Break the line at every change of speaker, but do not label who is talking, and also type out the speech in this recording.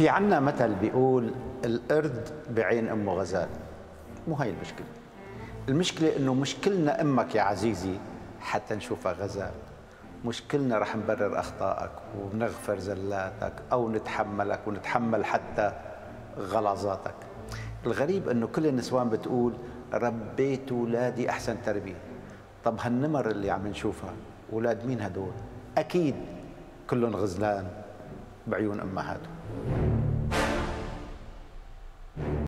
في عنا مثل بيقول القرد بعين امه غزال. مو هاي المشكلة. المشكلة إنه مشكلنا أمك يا عزيزي حتى نشوفها غزال. مشكلنا رح نبرر أخطائك ونغفر زلاتك أو نتحملك ونتحمل حتى غلظاتك الغريب إنه كل النسوان بتقول ربيت اولادي أحسن تربية. طب هالنمر اللي عم نشوفها أولاد مين هدول؟ أكيد كلهم غزلان بعيون أمهاتهم.